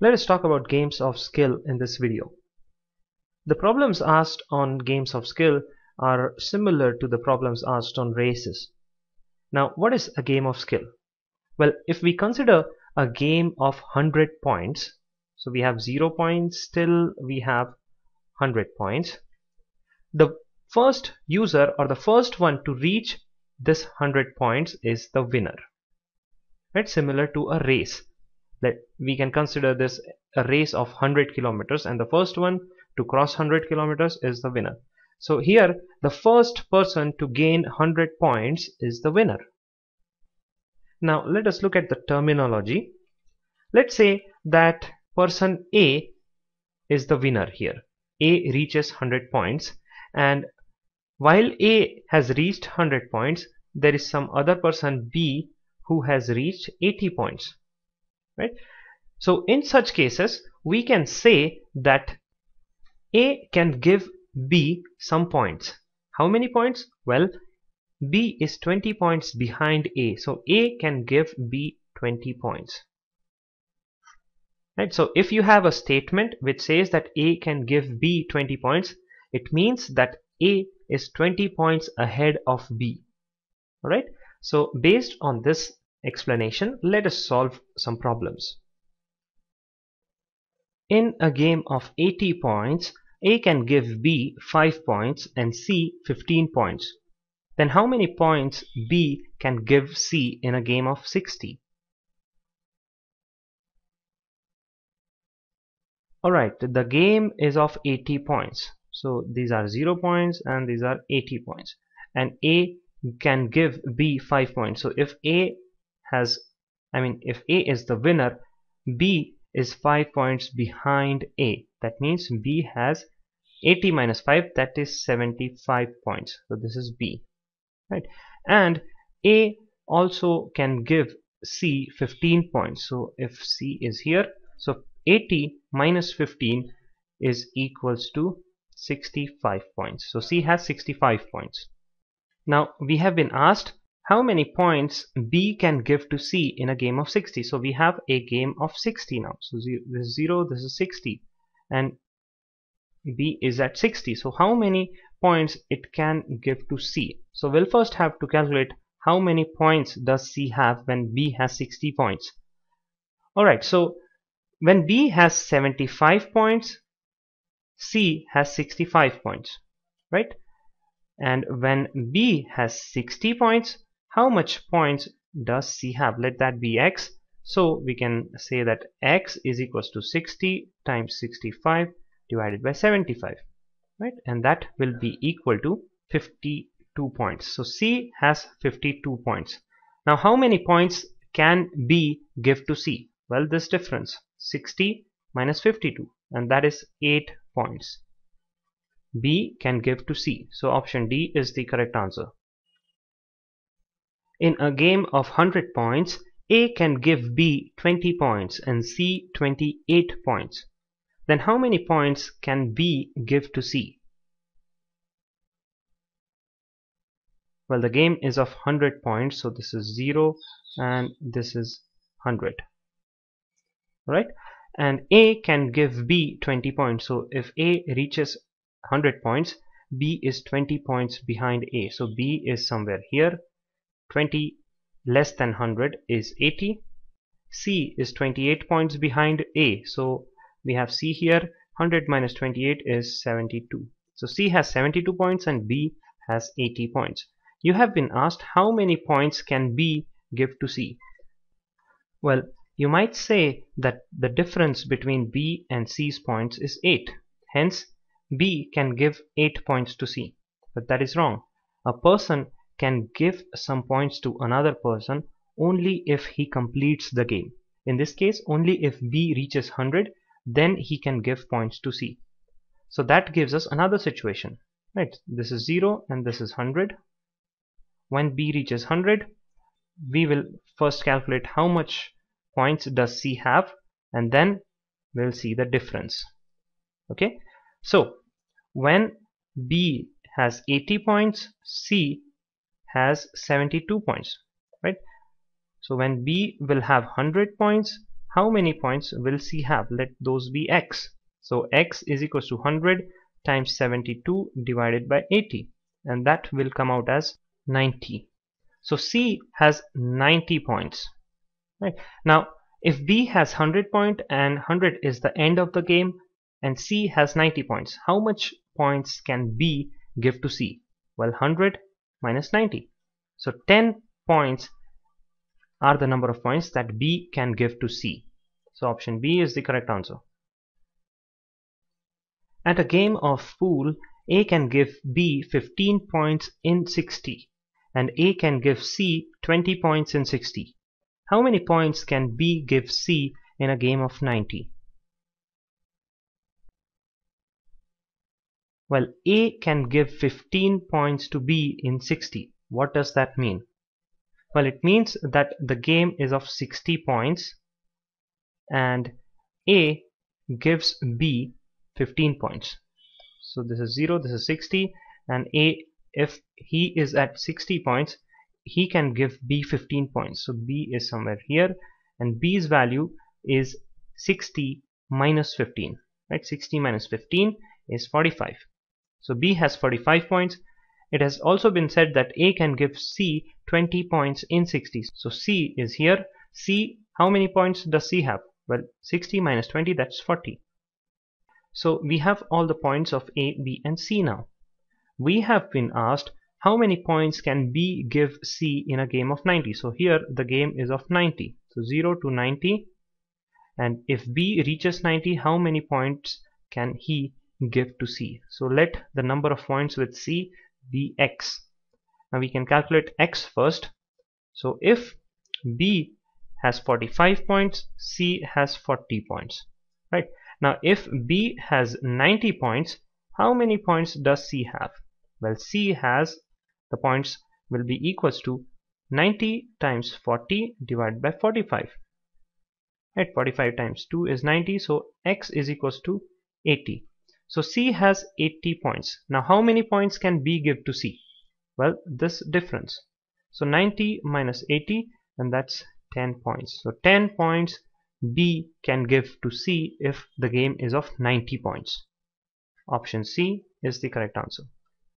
Let us talk about games of skill in this video. The problems asked on games of skill are similar to the problems asked on races. Now what is a game of skill? Well if we consider a game of 100 points so we have 0 points till we have 100 points the first user or the first one to reach this 100 points is the winner It's similar to a race let we can consider this a race of 100 kilometers and the first one to cross 100 kilometers is the winner. So here the first person to gain 100 points is the winner. Now let us look at the terminology. Let's say that person A is the winner here. A reaches 100 points and while A has reached 100 points there is some other person B who has reached 80 points right? So in such cases we can say that A can give B some points. How many points? Well B is 20 points behind A. So A can give B 20 points. Right? So if you have a statement which says that A can give B 20 points it means that A is 20 points ahead of B. Alright? So based on this explanation let us solve some problems. In a game of 80 points A can give B 5 points and C 15 points. Then how many points B can give C in a game of 60 alright the game is of 80 points. So these are 0 points and these are 80 points. And A can give B 5 points. So if A has I mean if A is the winner B is 5 points behind A. That means B has 80 minus 5 that is 75 points. So this is B right? And A also can give C 15 points. So if C is here so 80 minus 15 is equals to 65 points. So C has 65 points. Now we have been asked how many points B can give to C in a game of 60 so we have a game of 60 now. So this is 0 this is 60 and B is at 60 so how many points it can give to C? So we'll first have to calculate how many points does C have when B has 60 points. Alright so when B has 75 points C has 65 points right? And when B has 60 points how much points does C have? Let that be X. So we can say that X is equals to 60 times 65 divided by 75 right? And that will be equal to 52 points. So C has 52 points. Now how many points can B give to C? Well this difference 60 minus 52 and that is 8 points. B can give to C. So option D is the correct answer in a game of 100 points A can give B 20 points and C 28 points. Then how many points can B give to C? Well the game is of 100 points so this is 0 and this is 100 right? And A can give B 20 points so if A reaches 100 points B is 20 points behind A. So B is somewhere here 20 less than 100 is 80 C is 28 points behind A so we have C here 100 minus 28 is 72 so C has 72 points and B has 80 points you have been asked how many points can B give to C well you might say that the difference between B and C's points is 8. Hence, B can give 8 points to C. But that is wrong. A person can give some points to another person only if he completes the game. In this case, only if B reaches 100, then he can give points to C. So that gives us another situation. Right, this is 0 and this is 100. When B reaches 100, we will first calculate how much points does C have and then we'll see the difference okay so when B has 80 points C has 72 points right? So when B will have 100 points how many points will C have? Let those be X. So X is equals to 100 times 72 divided by 80 and that will come out as 90 so C has 90 points right? Now if B has 100 point and 100 is the end of the game and C has 90 points how much points can B give to C? Well 100 minus 90 so 10 points are the number of points that B can give to C. So option B is the correct answer. At a game of pool A can give B 15 points in 60 and A can give C 20 points in 60 how many points can B give C in a game of 90? Well, A can give 15 points to B in 60. What does that mean? Well, it means that the game is of 60 points and A gives B 15 points. So this is 0, this is 60 and A if he is at 60 points he can give B 15 points so B is somewhere here and B's value is 60 minus 15 right 60 minus 15 is 45 so B has 45 points. It has also been said that A can give C 20 points in 60 so C is here. C how many points does C have? Well 60 minus 20 that's 40 so we have all the points of A B and C now. We have been asked how many points can B give C in a game of 90 so here the game is of 90 so 0 to 90 and if B reaches 90 how many points can he give to C. So let the number of points with C be X. Now we can calculate X first. So if B has 45 points C has 40 points right? Now if B has 90 points how many points does C have? Well C has the points will be equals to 90 times 40 divided by 45 right? 45 times 2 is 90 so x is equals to 80 so C has 80 points. Now how many points can B give to C? Well this difference. So 90 minus 80 and that's 10 points. So 10 points B can give to C if the game is of 90 points. Option C is the correct answer